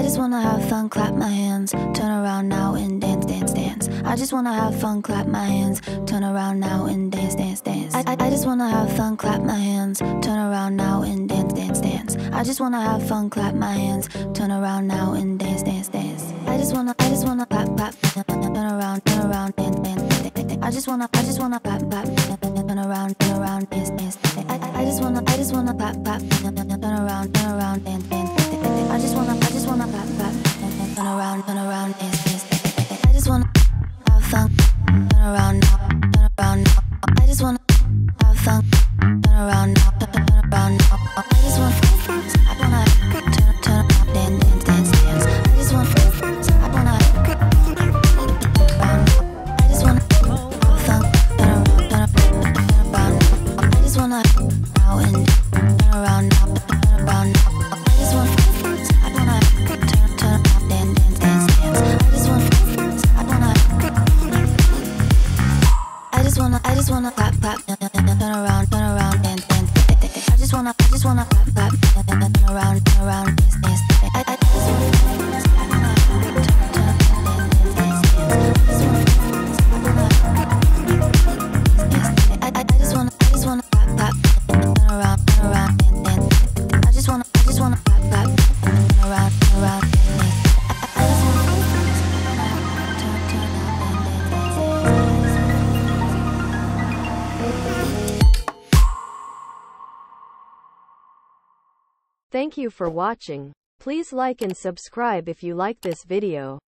I just wanna have fun, clap my hands, turn around now and dance, dance, dance. I just wanna have fun, clap my hands, turn around now and dance, dance, dance. I, I, I just wanna have fun, clap my hands, turn around now and dance, dance, dance. I just wanna have fun, clap my hands, turn around now and dance, dance, dance. I just wanna, I just wanna clap, clap, turn around, turn around, dance, dance, dance. I just wanna, I just wanna clap, clap, turn around, turn around, dance, dance. I, I, I just wanna, I just wanna have fun, turn around now, turn around now. I just wanna turn around now, around. Wanna, I just wanna clap, clap, turn around, turn around, dance, dance. I just wanna, I just wanna clap, clap, turn around, turn around, dance, dance. I, I just wanna, Thank you for watching. Please like and subscribe if you like this video.